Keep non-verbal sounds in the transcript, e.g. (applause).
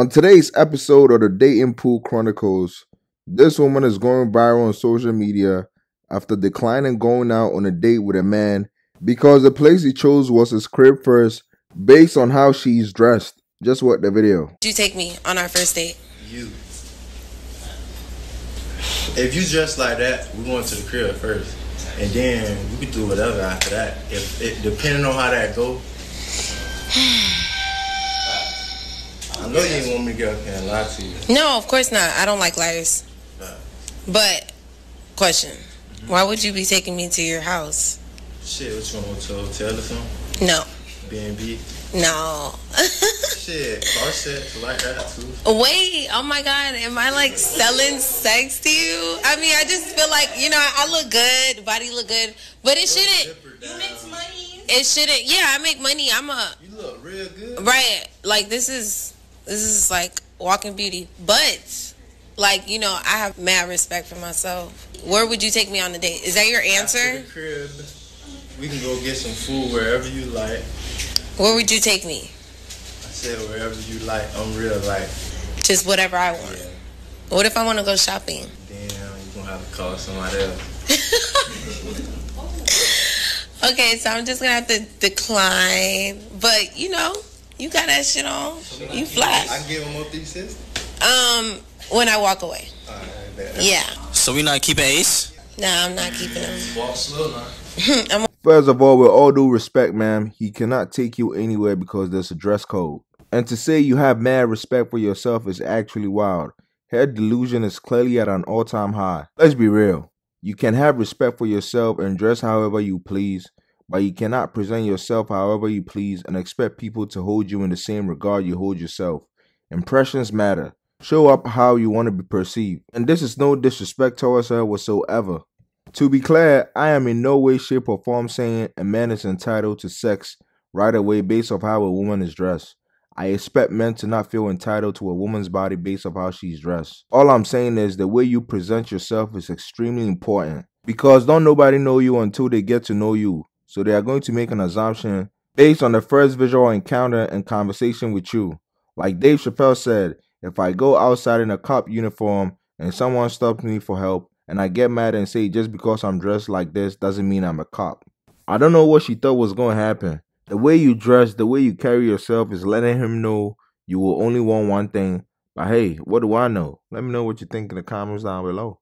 On today's episode of the Dating Pool Chronicles, this woman is going viral on social media after declining going out on a date with a man because the place he chose was his crib first based on how she's dressed. Just watch the video. Did you take me on our first date? You. If you dress like that, we're going to the crib first, and then we can do whatever after that. If it, depending on how that go. I know you ain't want me to get up here and lie to you. No, of course not. I don't like liars. Nah. But, question. Mm-hmm. Why would you be taking me to your house? Shit, what you want to go to a hotel or something? No. B&B? No. (laughs) Shit, car sex like that too. Wait, oh my god, am I like selling sex to you? I mean, I just feel like, you know, I look good, body look good, but it shouldn't, You make money. it shouldn't, yeah, I make money. I'm a, You look real good. right, like this is, this is like walking beauty. But, like, you know, I have mad respect for myself. Where would you take me on a date? Is that your After answer? the crib, we can go get some food wherever you like. Where would you take me? I said wherever you like. I'm real like. Just whatever I want. Yeah. What if I want to go shopping? Damn, you're gonna have to call somebody else. (laughs) Okay, so I'm just gonna have to decline. But you know, you got that shit on. You I can give them up these sisters. Um, when I walk away. Alright, bet. Yeah. So we not keeping Ace? Nah, I'm not keeping them. (laughs) Walk slow now. (laughs) I'm First of all, with all due respect, ma'am, he cannot take you anywhere because there's a dress code. And to say you have mad respect for yourself is actually wild. Head delusion is clearly at an all time high. Let's be real. You can have respect for yourself and dress however you please, but you cannot present yourself however you please and expect people to hold you in the same regard you hold yourself. Impressions matter. Show up how you want to be perceived. And this is no disrespect towards her whatsoever. To be clear, I am in no way, shape, or form saying a man is entitled to sex right away based off how a woman is dressed. I expect men to not feel entitled to a woman's body based off how she's dressed. All I'm saying is the way you present yourself is extremely important because don't nobody know you until they get to know you. So they are going to make an assumption based on the first visual encounter and conversation with you. Like Dave Chappelle said, if I go outside in a cop uniform and someone stops me for help, and I get mad and say just because I'm dressed like this doesn't mean I'm a cop. I don't know what she thought was going to happen. The way you dress, the way you carry yourself is letting him know you will only want one thing. But hey, what do I know? Let me know what you think in the comments down below.